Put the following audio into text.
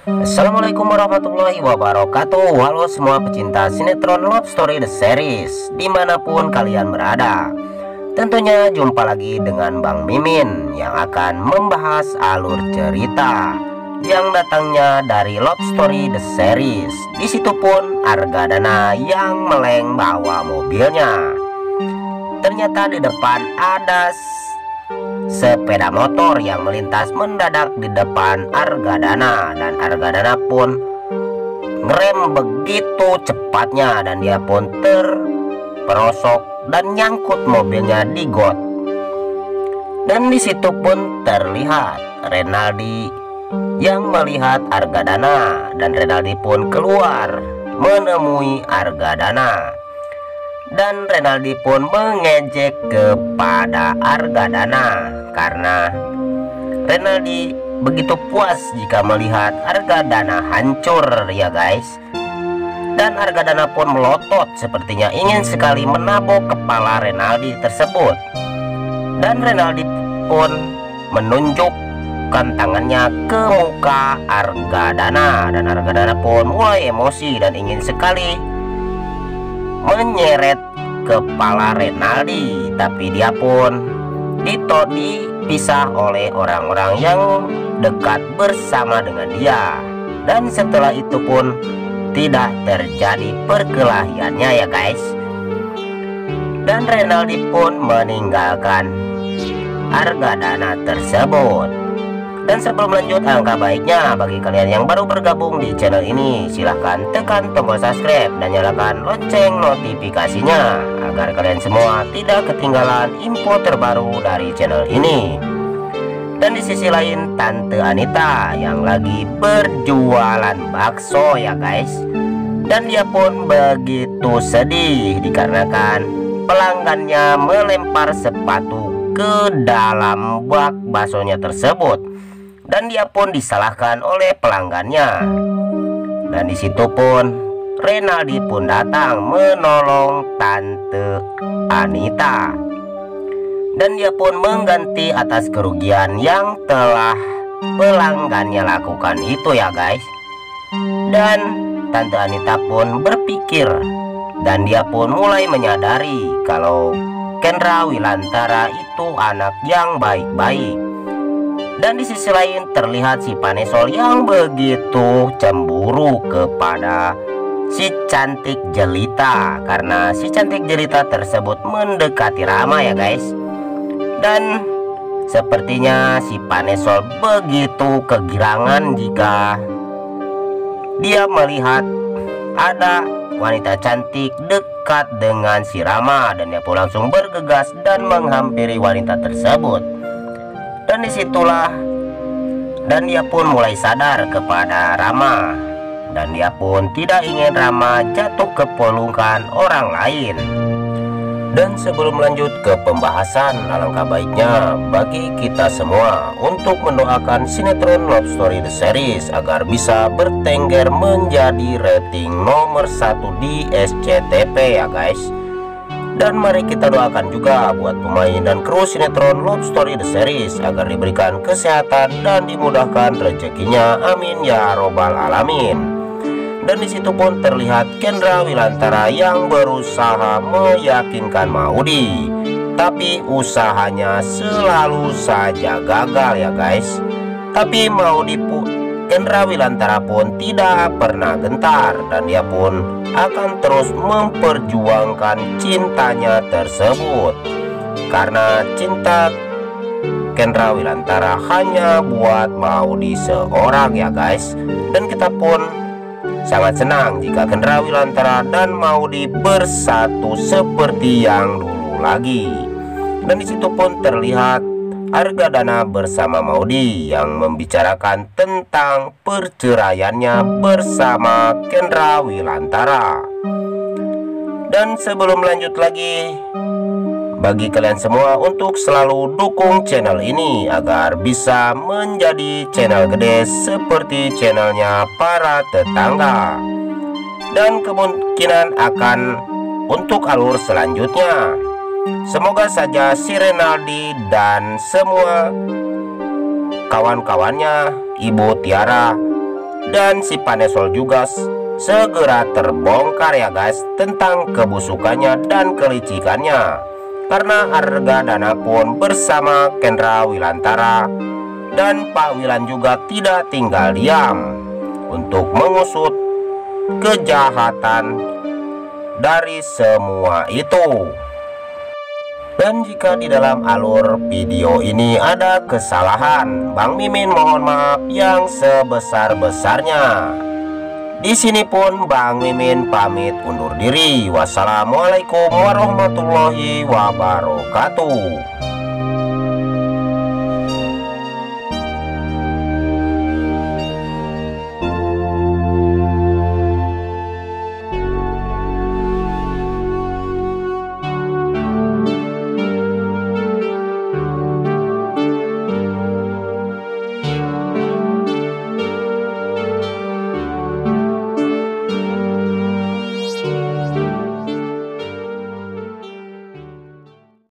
Assalamualaikum warahmatullahi wabarakatuh. Halo semua pecinta sinetron Love Story The Series Di mana pun kalian berada. Tentunya jumpa lagi dengan Bang Mimin Yang akan membahas alur cerita Yang datangnya dari Love Story The Series. Di situ pun Argadana yang meleng bawa mobilnya. Ternyata di depan ada sepeda motor yang melintas mendadak di depan Argadana. Dan Argadana pun ngerem begitu cepatnya dan dia pun terperosok dan nyangkut mobilnya di got. Dan di situ pun terlihat Renaldi yang melihat Argadana. Dan Renaldi pun keluar menemui Argadana dan Renaldi pun mengejek kepada Argadana karena Renaldi begitu puas jika melihat Argadana hancur ya guys. Dan Argadana pun melotot sepertinya ingin sekali menabok kepala Renaldi tersebut. Dan Renaldi pun menunjukkan tangannya ke muka Argadana. Dan Argadana pun mulai emosi dan ingin sekali menyeret kepala Renaldi tapi dia pun dito dipisah oleh orang-orang yang dekat bersama dengan dia. Dan setelah itu pun tidak terjadi perkelahiannya ya guys. Dan Renaldi pun meninggalkan harga dana tersebut dan sebelum lanjut angka baiknya bagi kalian yang baru bergabung di channel ini silahkan tekan tombol subscribe dan nyalakan lonceng notifikasinya agar kalian semua tidak ketinggalan info terbaru dari channel ini. Dan di sisi lain Tante Anita yang lagi berjualan bakso ya guys Dan dia pun begitu sedih dikarenakan pelanggannya melempar sepatu ke dalam bak baksonya tersebut dan dia pun disalahkan oleh pelanggannya. Dan di situ pun Renaldi pun datang menolong tante Anita. Dan dia pun mengganti atas kerugian yang telah pelanggannya lakukan itu ya guys. Dan tante Anita pun berpikir dan dia pun mulai menyadari kalau Kendra Wilantara itu anak yang baik-baik dan di sisi lain terlihat si Panesol yang begitu cemburu kepada si cantik jelita. Karena si cantik jelita tersebut mendekati Rama ya guys. Dan sepertinya si Panesol begitu kegirangan jika dia melihat ada wanita cantik dekat dengan si Rama. Dan dia pun langsung bergegas dan menghampiri wanita tersebut dan di situlah dan dia pun mulai sadar kepada Rama. Dan dia pun tidak ingin Rama jatuh ke pelukan orang lain. Dan sebelum lanjut ke pembahasan alangkah baiknya bagi kita semua untuk mendoakan sinetron Love Story The Series agar bisa bertengger menjadi rating nomor satu di SCTV ya guys dan mari kita doakan juga buat pemain dan kru sinetron Love Story The Series agar diberikan kesehatan dan dimudahkan rezekinya. Amin ya robbal alamin. Dan di situ pun terlihat Kendra Wilantara yang berusaha meyakinkan Maudi. Tapi usahanya selalu saja gagal ya guys. Tapi Maudi pun Kendra Wilantara pun tidak pernah gentar dan dia pun akan terus memperjuangkan cintanya tersebut. Karena cinta Kendra Wilantara hanya buat mau di seorang ya guys. Dan kita pun sangat senang jika Kendra Wilantara dan Maudi bersatu seperti yang dulu lagi. Dan di situ pun terlihat Harga Dana bersama Maudi yang membicarakan tentang perceraiannya bersama Kendra Wilantara. Dan sebelum lanjut lagi, bagi kalian semua untuk selalu dukung channel ini agar bisa menjadi channel gede seperti channelnya para tetangga. Dan kemungkinan akan untuk alur selanjutnya Semoga saja si Renaldi dan semua kawan-kawannya, Ibu Tiara, Dan si Panesol juga segera terbongkar ya guys tentang kebusukannya dan kelicikannya. Karena harga dana pun bersama Kendra Wilantara dan Pak Wilan juga tidak tinggal diam untuk mengusut kejahatan dari semua itu dan jika di dalam alur video ini ada kesalahan Bang Mimin mohon maaf yang sebesar-besarnya di sini pun Bang Mimin pamit undur diri. Wassalamualaikum warahmatullahi wabarakatuh.